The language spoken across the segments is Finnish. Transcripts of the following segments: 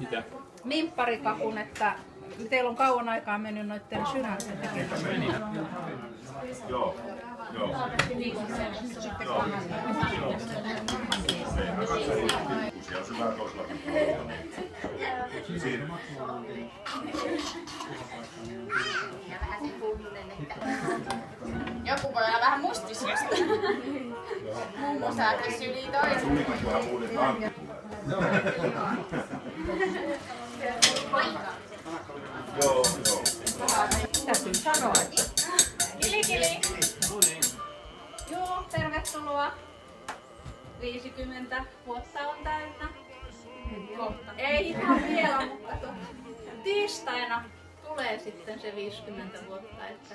Mitä? mimpparikakun, että teillä on kauan aikaa mennyt noiden sydänten tekemiseen. Joo. Joo. Siellä on syvää toisellakin puolella. Siinä. Joku voi olla vähän mustisesta. Mummo säätäisi yli toisen. Tulikin vähän uudet hankkeet. Joo, joo. Täytyy sanoa, että Kili kili. Joo, tervetuloa. 50 vuotta on täynnä. Kohta. Ei ihan vielä, mutta tiistaina tulee sitten se 50 vuotta, että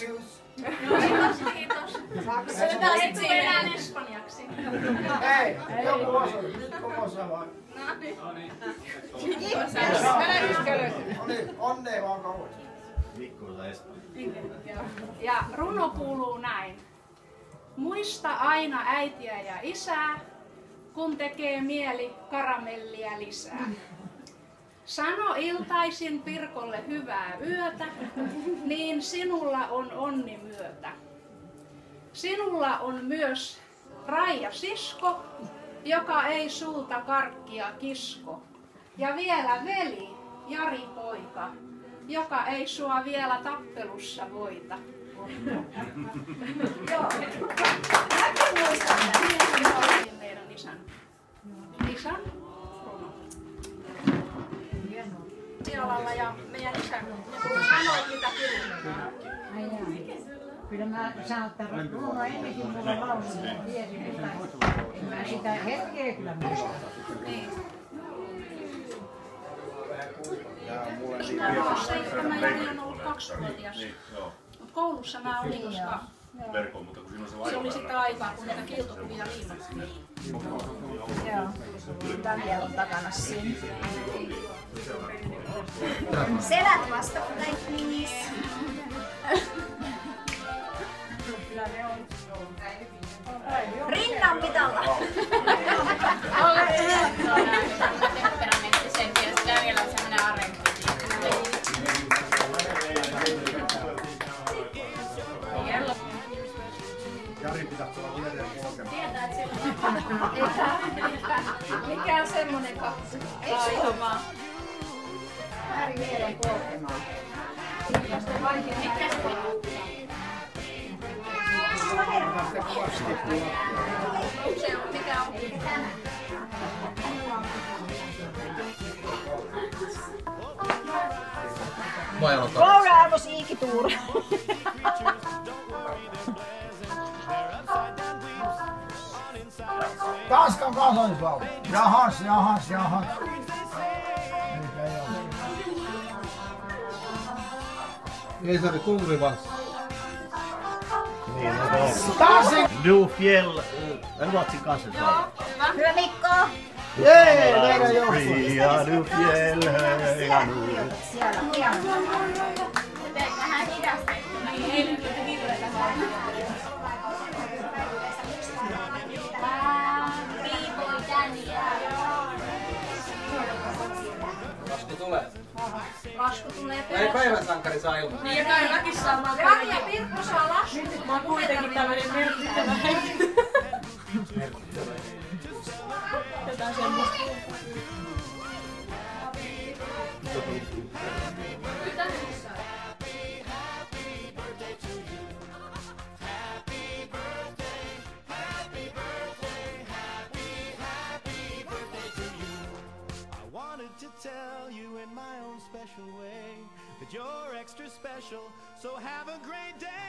Annetsius. Kiitos, kiitos. Syötään sitten enää espanjaksi. Hei, joku osaa. Nyt kun osaa. No niin. No niin, onnea vaan kauan. Ja runo kuuluu näin. Muista aina äitiä ja isää, kun tekee mieli karamellia lisää. Sano iltaisin Pirkolle hyvää yötä, niin sinulla on onni myötä. Sinulla on myös Raija sisko, joka ei sulta karkkia kisko. Ja vielä veli, Jari poika, joka ei sua vielä tappelussa voita. Joo. Mäkin muistan tämän. meidän isän. Isän Sialalla ja meidän kun sanoit mitä kyllä. Kyllä mä saattanut runo ennenkin mulla laulun, niin tiesin, mutta en mä sitä hetkeä kyllä muista. Niin. Mulla Mä oon ollut seitsemän ja Jari on ollut kaksivuotias. Niin, joo. Mut koulussa mä olin, koska Verkon, mutta kun siinä on se se oli sitä aikaa, kun näitä kiltokuvia liimattiin. Daniel on takana siinä. Selät vasta please. Rinnan pitää olla. Semmonen arempi. Jari pitäisi olla viereen kulkemaan. Tietää, että sillä on Semmonen katso. Taihama. Häri mielen polkemaan. Se on mikä on. Laura arvos iikituur. Tanskan kansallislaulu. Jahas, jahas, jahas. Eikä ei ole. Esari Kulrivanssi. Niin, no, no. Tanssin! Du Fjell, äh, Ruotsin kanssa saa. Hyvä Mikko. Jee, meidän joukkue. Fria du Fjell, höga nu. vähän tulee. Lasku tulee Ei perässä. päivän sankari saa ilman. Niin, ja kai mäkin saamaan Jari ja Pirkko saa laskut. Mä oon kuitenkin tämmönen merkittävä henkilö. Jotain semmoista. You're extra special. So have a great day.